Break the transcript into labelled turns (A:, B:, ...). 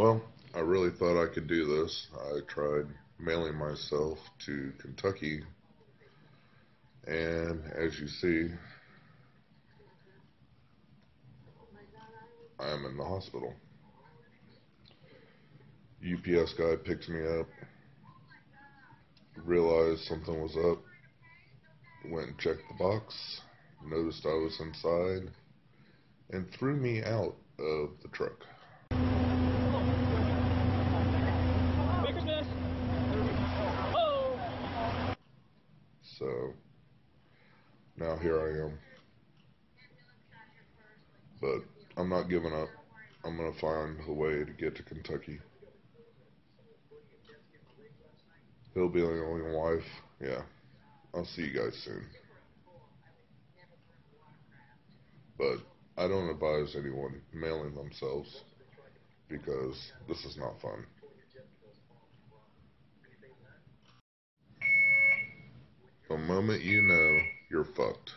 A: Well, I really thought I could do this. I tried mailing myself to Kentucky, and as you see, I am in the hospital. UPS guy picked me up, realized something was up, went and checked the box, noticed I was inside, and threw me out of the truck. So now here I am. But I'm not giving up. I'm going to find a way to get to Kentucky. He'll be the only wife. Yeah. I'll see you guys soon. But I don't advise anyone mailing themselves because this is not fun. The moment you know, you're fucked.